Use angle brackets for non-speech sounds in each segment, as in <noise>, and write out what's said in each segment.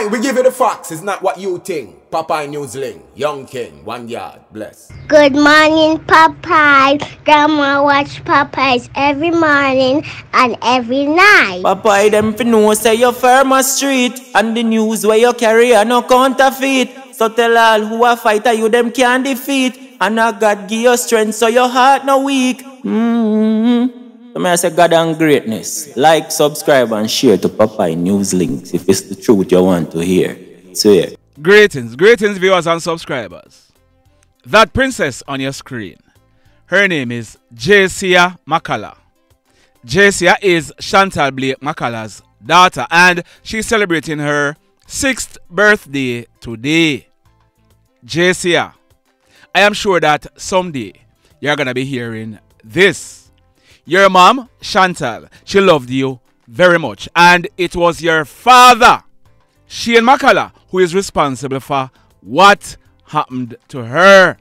Aye, we give you the facts. It's not what you think. Popeye Newslink, Young King, one yard, bless. Good morning, Popeye. Grandma watch Popeyes every morning and every night. Popeye them fi know say you firm a street And the news where you carry are no counterfeit So tell all who a fighter you them can defeat And a God give you strength so your heart no weak mm-hmm. So may I say God and greatness Like, subscribe and share to Popeye News Links If it's the truth you want to hear So yeah Greetings, greetings viewers and subscribers. That princess on your screen, her name is Jaycia McCalla. Jaycia is Chantal Blake McCalla's daughter and she's celebrating her sixth birthday today. Jaycia, I am sure that someday you're gonna be hearing this. Your mom, Chantal, she loved you very much, and it was your father, Shane McCalla, who is responsible for what happened to her.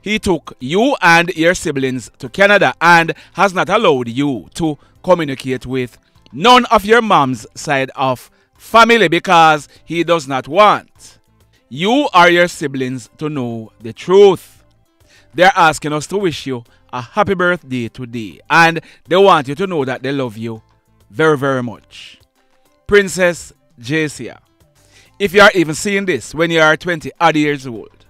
He took you and your siblings to Canada and has not allowed you to communicate with none of your mom's side of family because he does not want you or your siblings to know the truth. They're asking us to wish you a happy birthday today and they want you to know that they love you very, very much. Princess Jaycia, if you are even seeing this when you are 20 odd years old,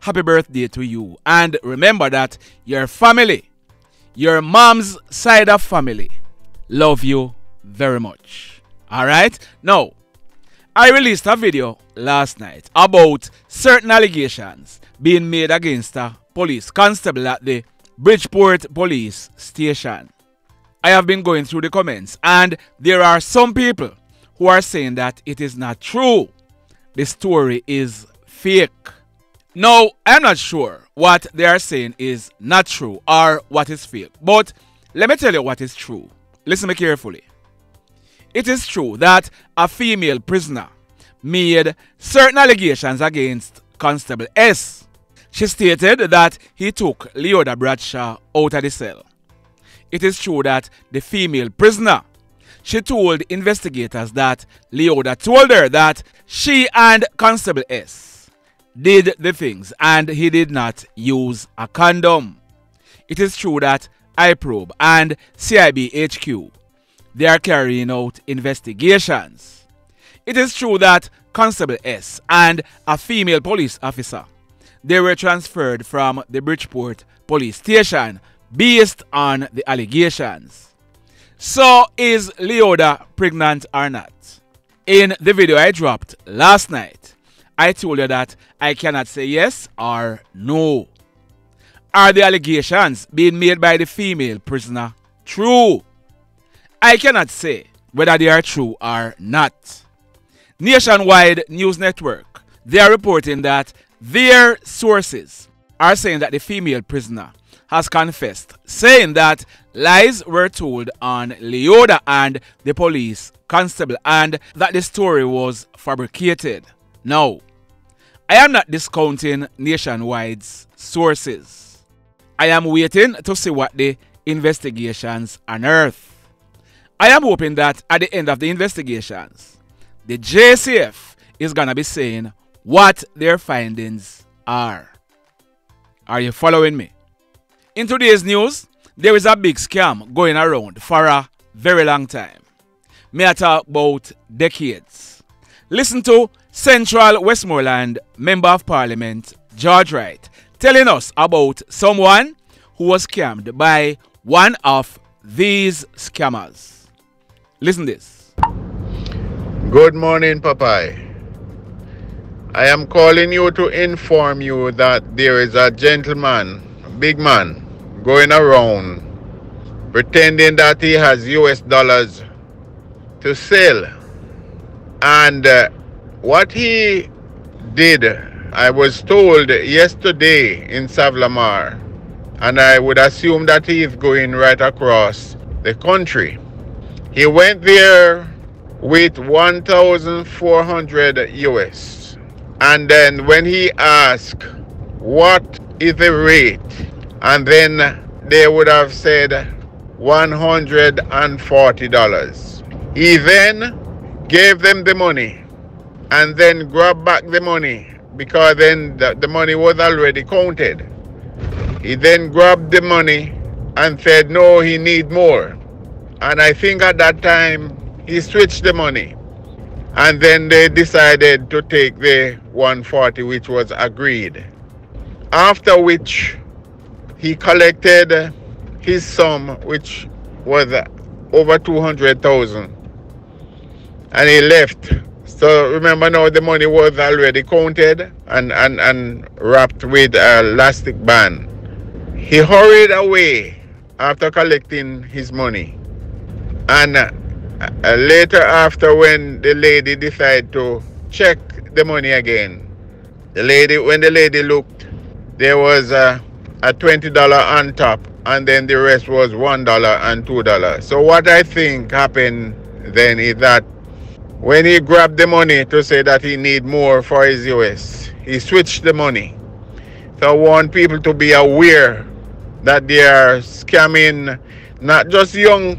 happy birthday to you. And remember that your family, your mom's side of family, love you very much. Alright? Now, I released a video last night about certain allegations being made against a police constable at the Bridgeport Police Station. I have been going through the comments and there are some people who are saying that it is not true. The story is fake. Now, I'm not sure what they are saying is not true or what is fake, but let me tell you what is true. Listen me carefully. It is true that a female prisoner made certain allegations against Constable S. She stated that he took Leoda Bradshaw out of the cell. It is true that the female prisoner she told investigators that Leoda told her that she and Constable S did the things and he did not use a condom. It is true that iProbe and CIB HQ they are carrying out investigations. It is true that Constable S and a female police officer they were transferred from the Bridgeport police station based on the allegations. So is Leoda pregnant or not? In the video I dropped last night, I told you that I cannot say yes or no. Are the allegations being made by the female prisoner true? I cannot say whether they are true or not. Nationwide News Network, they are reporting that their sources are saying that the female prisoner has confessed, saying that lies were told on Leoda and the police constable and that the story was fabricated. Now, I am not discounting Nationwide's sources. I am waiting to see what the investigations unearth. I am hoping that at the end of the investigations, the JCF is going to be saying what their findings are. Are you following me? In today's news, there is a big scam going around for a very long time. May I talk about decades? Listen to Central Westmoreland Member of Parliament George Wright telling us about someone who was scammed by one of these scammers. Listen this. Good morning, Popeye. I am calling you to inform you that there is a gentleman, big man, going around pretending that he has US dollars to sell. And uh, what he did, I was told yesterday in Savlamar, and I would assume that he is going right across the country. He went there with 1,400 US. And then when he asked, what is the rate? And then they would have said $140. He then gave them the money and then grab back the money because then the, the money was already counted. He then grabbed the money and said, no, he need more. And I think at that time he switched the money. And then they decided to take the 140 which was agreed. After which he collected his sum which was over 200,000 and he left so remember now the money was already counted and, and, and wrapped with a elastic band. He hurried away after collecting his money. And uh, later after when the lady decided to check the money again, the lady when the lady looked, there was a, a $20 on top and then the rest was $1 and $2. So what I think happened then is that when he grabbed the money to say that he need more for his US, he switched the money. So I want people to be aware that they are scamming not just young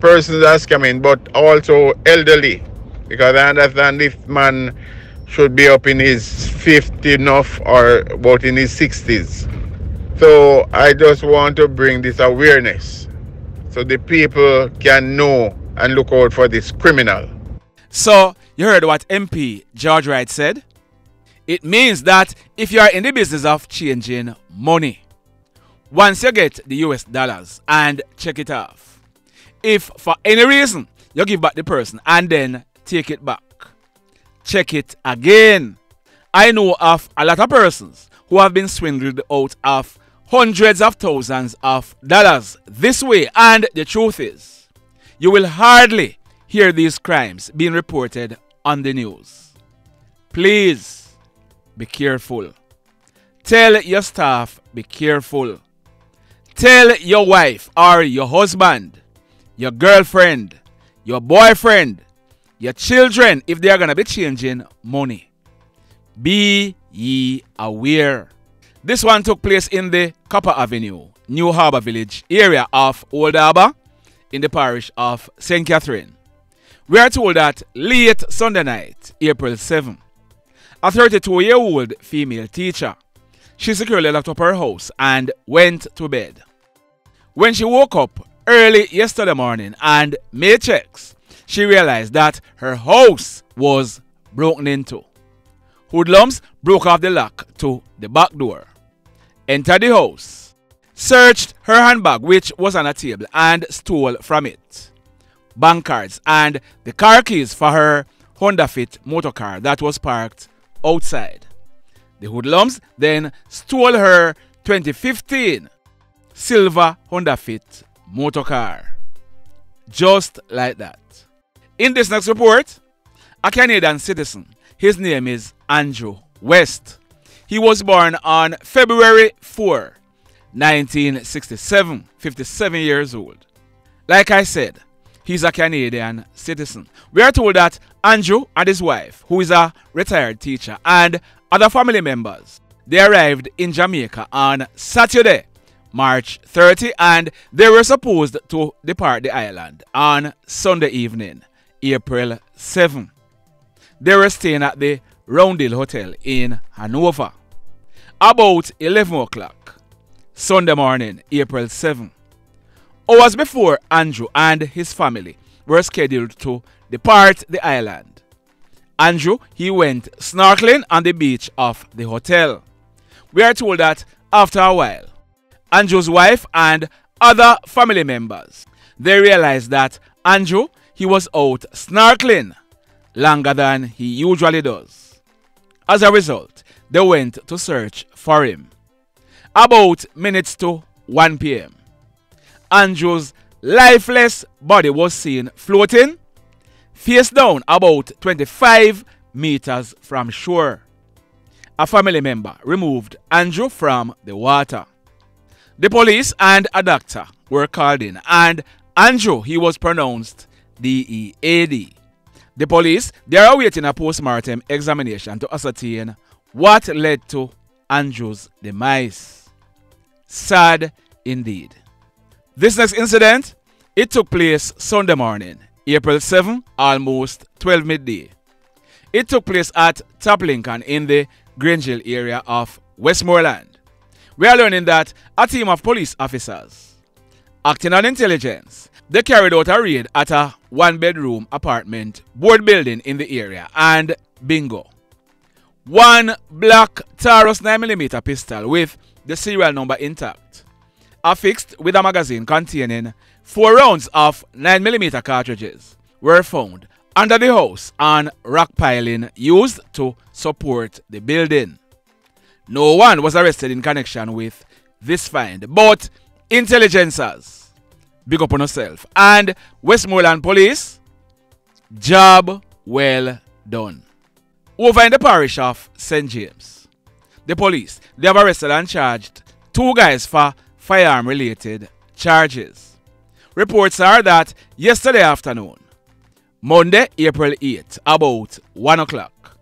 persons that's coming, but also elderly. Because I understand this man should be up in his 50 enough or about in his 60s. So I just want to bring this awareness so the people can know and look out for this criminal. So, you heard what MP George Wright said? It means that if you are in the business of changing money, once you get the US dollars and check it off, if for any reason you give back the person and then take it back, check it again. I know of a lot of persons who have been swindled out of hundreds of thousands of dollars this way, and the truth is, you will hardly hear these crimes being reported on the news. Please be careful. Tell your staff, be careful. Tell your wife or your husband, your girlfriend, your boyfriend, your children if they are going to be changing money. Be ye aware. This one took place in the Copper Avenue, New Harbour Village area of Old Harbour in the parish of St. Catherine. We are told that late Sunday night, April 7, a 32 year old female teacher, she securely locked up her house and went to bed. When she woke up early yesterday morning and made checks, she realized that her house was broken into. Hoodlums broke off the lock to the back door, entered the house, searched her handbag, which was on a table, and stole from it bank cards and the car keys for her Honda Fit motor car that was parked outside. The hoodlums then stole her 2015 silver Honda Fit motor car. Just like that. In this next report, a Canadian citizen, his name is Andrew West. He was born on February 4, 1967, 57 years old. Like I said, he's a Canadian citizen. We are told that Andrew and his wife, who is a retired teacher, and other family members, they arrived in Jamaica on Saturday, March 30, and they were supposed to depart the island on Sunday evening, April 7. They were staying at the Round Hill Hotel in Hanover. About 11 o'clock, Sunday morning, April 7. Hours before Andrew and his family were scheduled to depart the island. Andrew, he went snorkeling on the beach of the hotel. We are told that after a while, Andrew's wife and other family members, they realized that Andrew, he was out snorkeling longer than he usually does. As a result, they went to search for him. About minutes to 1 p.m., Andrew's lifeless body was seen floating face down about 25 meters from shore. A family member removed Andrew from the water. The police and a doctor were called in and Andrew he was pronounced DEAD. The police they are awaiting a post-mortem examination to ascertain what led to Andrew's demise. Sad indeed. This next incident, it took place Sunday morning, April 7, almost 12 midday. It took place at Top Lincoln in the Grange Hill area of Westmoreland. We are learning that a team of police officers, acting on intelligence, they carried out a raid at a one bedroom apartment board building in the area and bingo. One black Taurus 9mm pistol with the serial number intact, affixed with a magazine containing four rounds of 9mm cartridges, were found under the house and rock piling used to support the building. No one was arrested in connection with this find, but intelligencers, big up on yourself, and Westmoreland Police, job well done. Over in the parish of St. James, the police, they have arrested and charged two guys for firearm related charges. Reports are that yesterday afternoon, Monday, April 8, about 1 o'clock,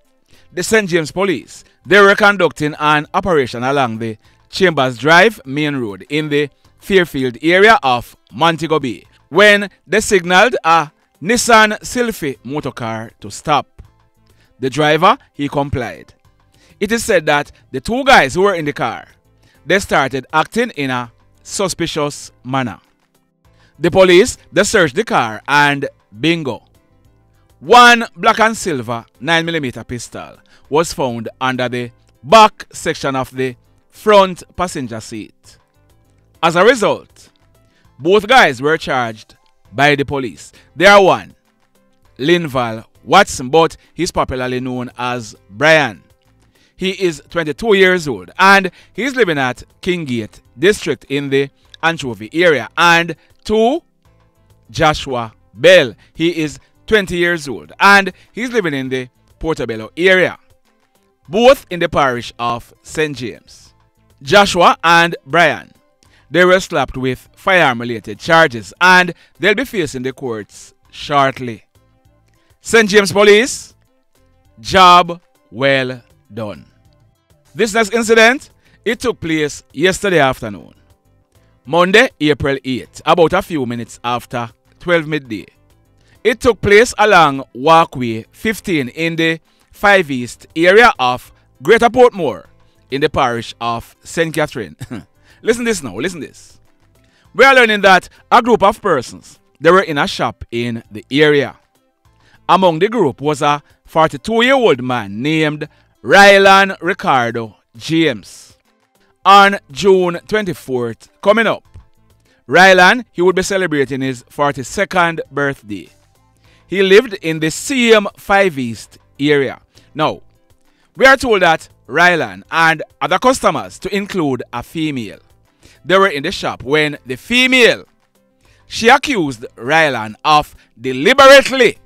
the St. James Police, they were conducting an operation along the Chambers Drive main road in the Fairfield area of Montego Bay when they signaled a Nissan Sylphy motorcar to stop. The driver, he complied. It is said that the two guys who were in the car, they started acting in a suspicious manner. The police, they searched the car and bingo. One black and silver 9mm pistol was found under the back section of the front passenger seat. As a result, both guys were charged by the police. There are one, Linval Watson, but he's popularly known as Bryan. He is 22 years old and he's living at Kingate district in the Anchovy area. And two, Joshua Bell. He is 20 years old and he's living in the Portobello area, both in the parish of St. James. Joshua and Bryan, they were slapped with firearm related charges and they'll be facing the courts shortly. St. James Police, job well done. This next incident, it took place yesterday afternoon. Monday, April 8, about a few minutes after 12 midday. It took place along Walkway 15 in the 5 East area of Greater Portmore in the parish of St. Catherine. <laughs> listen this now, listen this. We are learning that a group of persons, they were in a shop in the area. Among the group was a 42-year-old man named Rylon Ricardo James. On June 24th, coming up, Rylon, he would be celebrating his 42nd birthday. He lived in the same 5 East area. Now, we are told that Rylon and other customers, to include a female, they were in the shop when the female, she accused Rylon of deliberately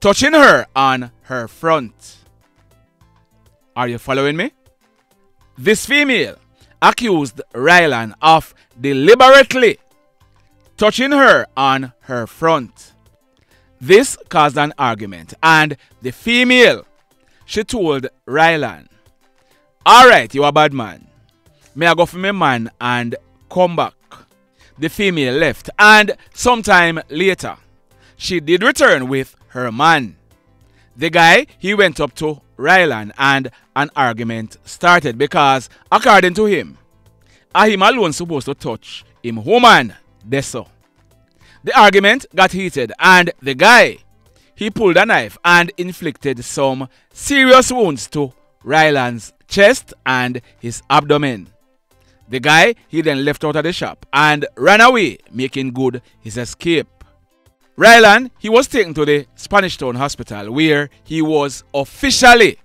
touching her on her front. Are you following me? This female accused Rylon of deliberately touching her on her front. This caused an argument, and the female she told Rylon, Alright, you a bad man. May I go for my man and come back. The female left, and sometime later, she did return with her man. The guy, he went up to Rylon and an argument started because, according to him, are him alone supposed to touch him woman, so. The argument got heated and the guy, he pulled a knife and inflicted some serious wounds to Rylon's chest and his abdomen. The guy, he then left out of the shop and ran away, making good his escape. Rylon, he was taken to the Spanish Town Hospital where he was officially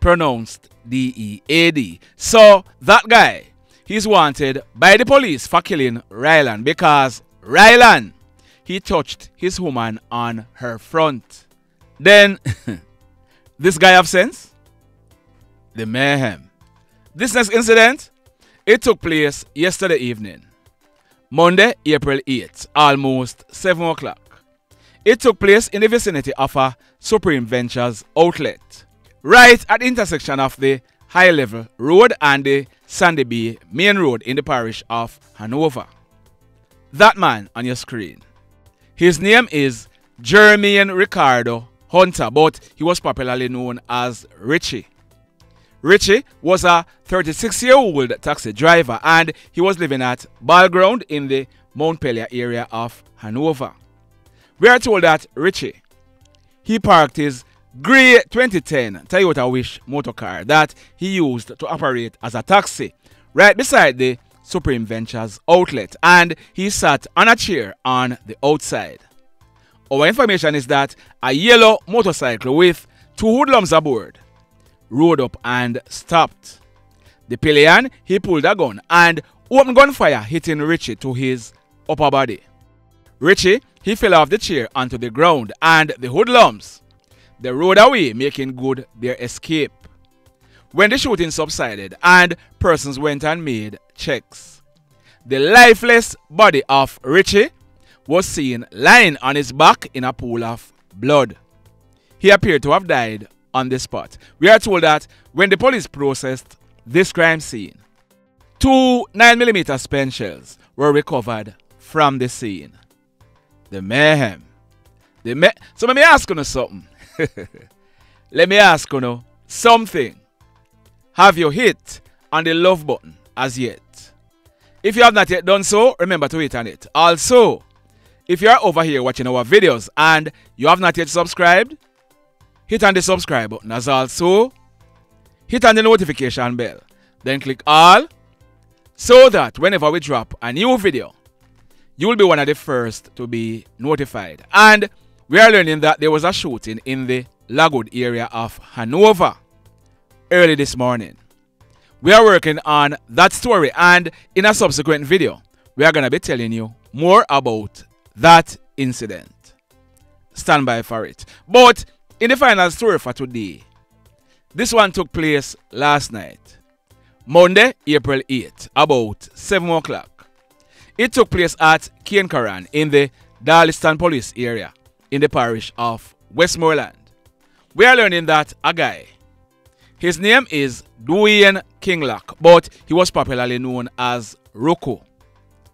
pronounced DEAD. So that guy, he's wanted by the police for killing Rylon because Rylon, he touched his woman on her front. Then, <laughs> this guy have sense? The mayhem. This next incident, it took place yesterday evening. Monday, April 8th, almost 7 o'clock. It took place in the vicinity of a Supreme Ventures outlet, right at the intersection of the High Level Road and the Sandy Bay Main Road in the parish of Hanover. That man on your screen, his name is Jermaine Ricardo Hunter, but he was popularly known as Richie. Richie was a 36 year old taxi driver and he was living at Ballground in the Montpelier area of Hanover. We are told that Richie he parked his grey 2010 Toyota Wish motorcar that he used to operate as a taxi right beside the Supreme Ventures outlet and he sat on a chair on the outside. Our information is that a yellow motorcycle with two hoodlums aboard rode up and stopped. The pillion he pulled a gun and opened gunfire hitting Richie to his upper body. Richie he fell off the chair onto the ground and the hoodlums they rode away making good their escape. When the shooting subsided and persons went and made checks, the lifeless body of Richie was seen lying on his back in a pool of blood. He appeared to have died on the spot. We are told that when the police processed this crime scene, two 9mm spent shells were recovered from the scene. The mayhem. The me- so let me ask you something. <laughs> let me ask you something. Have you hit on the love button as yet? If you have not yet done so, remember to hit on it. Also, if you are over here watching our videos and you have not yet subscribed, hit on the subscribe button as also hit on the notification bell. Then click all so that whenever we drop a new video, you will be one of the first to be notified. And we are learning that there was a shooting in the Lagood area of Hanover early this morning. We are working on that story and in a subsequent video, we are going to be telling you more about that incident. Stand by for it. But in the final story for today, this one took place last night, Monday, April 8th, about 7 o'clock. It took place at Kiencaran in the Darliston Police area in the parish of Westmoreland. We are learning that a guy his name is Dwayne Kinglocke, but he was popularly known as Rooku.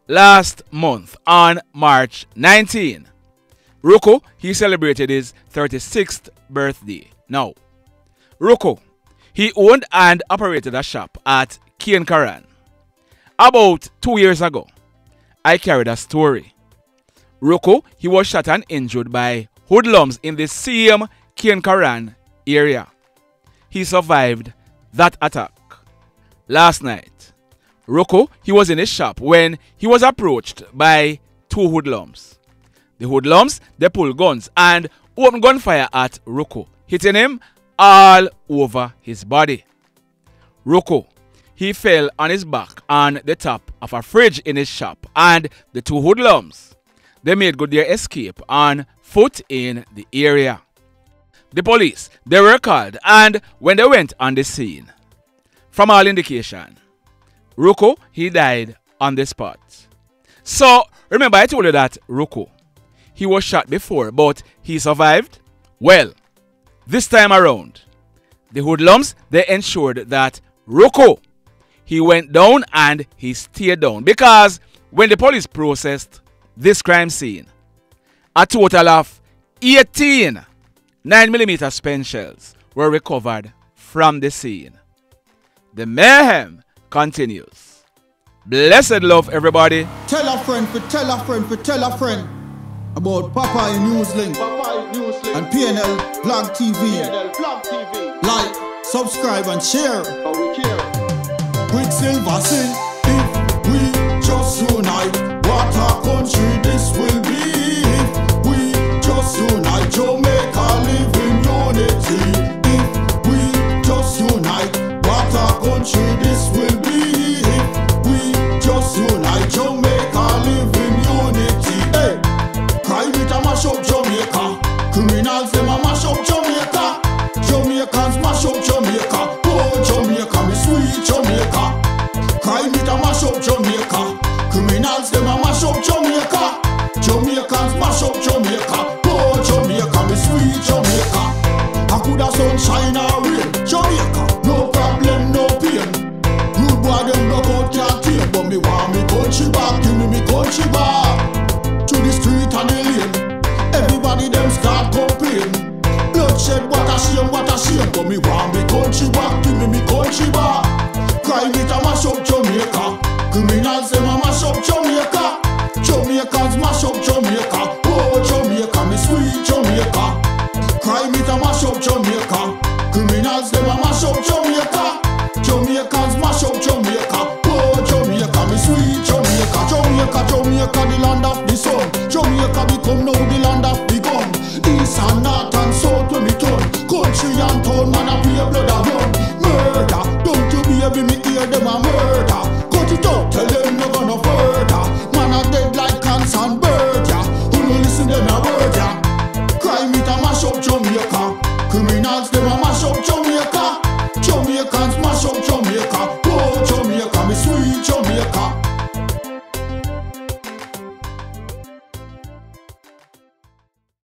Last month, on March 19, Rooku, he celebrated his 36th birthday. Now, Rooku, he owned and operated a shop at Kiencaran. About two years ago, I carried a story. Rooku, he was shot and injured by hoodlums in the same Kiencaran area he survived that attack. Last night, Rooku, he was in his shop when he was approached by two hoodlums. The hoodlums, they pulled guns and opened gunfire at Rooku, hitting him all over his body. Rooku, he fell on his back on the top of a fridge in his shop and the two hoodlums, they made good their escape on foot in the area. The police, they were called and when they went on the scene, from all indication, Rooku, he died on the spot. So, remember I told you that Rooku, he was shot before, but he survived? Well, this time around, the hoodlums, they ensured that Rooku, he went down and he stayed down. Because when the police processed this crime scene, a total of 18 9mm spent shells were recovered from the scene. The mayhem continues. Blessed love, everybody. Tell a friend for tell a friend for tell a friend about Popeye Newslink, Newslink. and PNL Blog TV. PNL Blog TV. Like, subscribe, and share. Quicksilver sing if we just unite. What a country this will be if we just unite. Jamaica Jamaica live in unity. Hey, crime it a mash up Jamaica. Criminals them a mash up Jamaica.